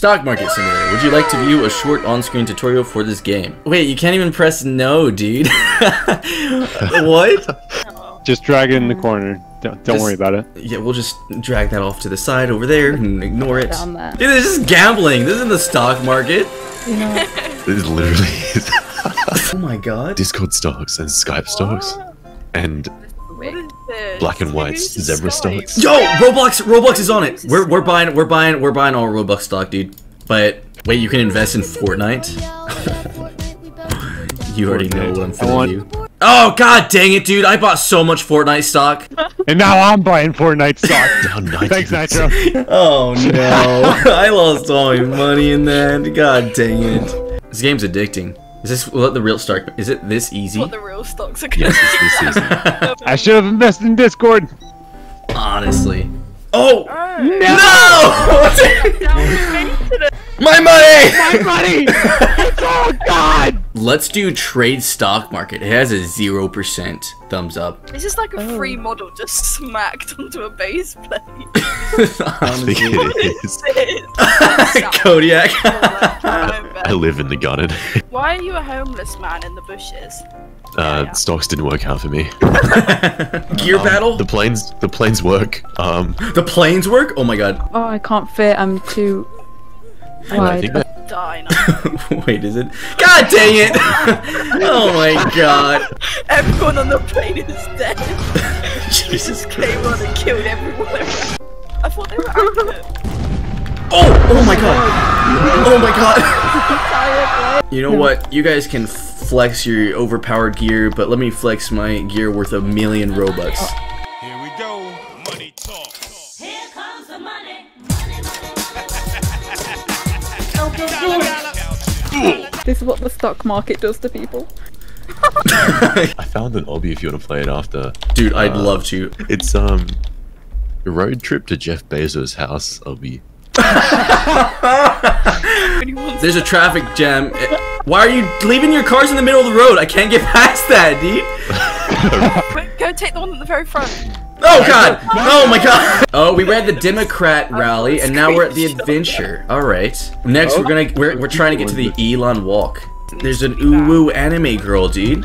Stock Market Simulator. Would you like to view a short on-screen tutorial for this game? Wait, you can't even press no, dude. what? Just drag it in the corner. Don't, don't Just- worry about it. Yeah, we'll just drag that off to the side over there and ignore it. Dude, this is gambling. This isn't the stock market. You know, This literally is Oh my god. Discord stocks and Skype stocks and What is this? black and white zebra Skype? stocks. Yo, Roblox, Roblox is on it. We're we're buying we're buying we're buying all Roblox stock, dude. But wait, you can invest in Fortnite. you already know what I'm I finna want- Oh god dang it, dude! I bought so much Fortnite stock. And now I'm buying Fortnite stock. Down Thanks, Nitro. Oh no, I lost all my money in that. God dang it. This game's addicting. Is this what the real start? Is it this easy? What the real stocks are Yes, going it's this season. I should have invested in Discord. Honestly. Oh Oh, no! down my money! My money! oh God! Let's do trade stock market. It has a zero percent thumbs up. This is like a Oh. free model just smacked onto a base plate. I think Honestly. it is. This Kodiak. I live in the garden. Why are you a homeless man in the bushes? Uh, yeah. stocks didn't work out for me. Gear Um, battle. The planes, the planes work. Um, The planes work? Oh my god. oh, I can't fit. I'm too and wide. that Die now. Wait, is it? God dang it! oh my god. Everyone on the plane is dead. Jesus came on and killed everyone. I thought they were active. Oh! Oh my god! Oh my god! You know what? You guys can flex your overpowered gear, but let me flex my gear worth a million Robux. Here we go. Money talk. Here comes the money. This is what the stock market does to people. I found an obby if you want to play it after. Dude, I'd Uh, love to. It's um, a road trip to Jeff Bezos' house. Obby. Anyone's There's a traffic jam. Why are you leaving your cars in the middle of the road? I can't get past that, dude. Go take the one at the very front. Oh god! Oh my god! Oh, we read the Democrat rally, and now we're at the adventure. All right. Next, we're gonna we're, we're trying to get to the Elon Walk. There's an uwu anime girl, dude.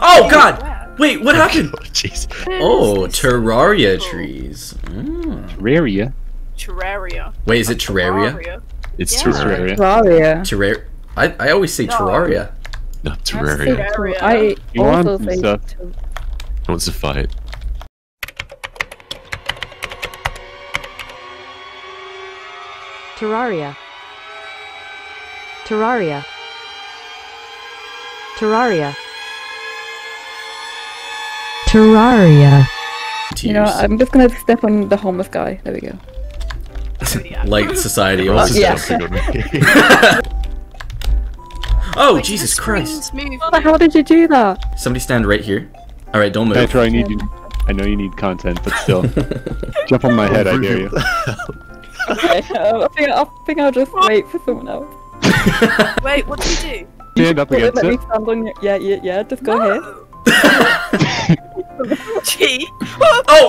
Oh god! Wait, what happened? Oh, jeez. Oh, Terraria trees. Mm. Terraria. Terraria. Wait, is it Terraria? Terraria. It's Yeah. Terraria. Terraria. Terraria. Terraria. I, I always say No. Terraria. No, Terraria. Terraria. I You want also some say stuff? ter- Who wants to fight? Terraria. Terraria. Terraria. Terraria. You know, I'm just gonna step on the homeless guy. There we go. Like society. Everyone's also. yeah. jumping. Oh, Wait, Jesus Christ. screen's moving. How did you do that? Somebody stand right here. All right, don't move. Nitro, I need you. I know you need content, but still. Jump on my head, I dare you. Okay, uh, I think I think I'll just wait for someone else. Wait, what do you do? Stand up against it. your. Yeah, yeah, yeah. Just go ahead. Gee. Oh!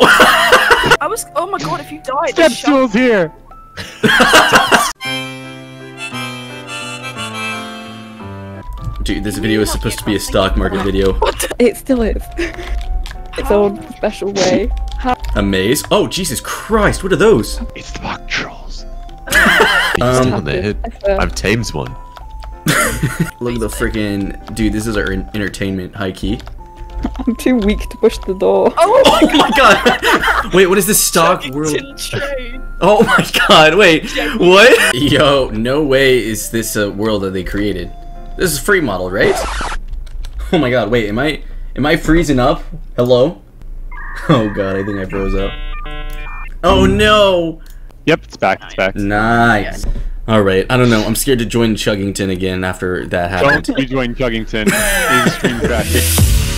I was. Oh my god, if you died. Step shut- stools here! Dude, this video is supposed to be a stock market video. It still is. its own special way. A maze? Oh, Jesus Christ, what are those? It's the bug trolls. You Um, on their head. I swear. I've tamed one. Look at the freaking dude. This is our entertainment high key. I'm too weak to push the door. Oh Oh my god! Wait, what is this stock world? Chuggington train. Oh my god! Wait, what? Yo, no way is this a world that they created. This is free model, right? Oh my god! Wait, am I am I freezing up? Hello? Oh god, I think I froze up. Oh hmm. no! Yep, it's back, it's back. Nice. All right, I don't know. I'm scared to join Chuggington again after that happened. Don't rejoin Chuggington.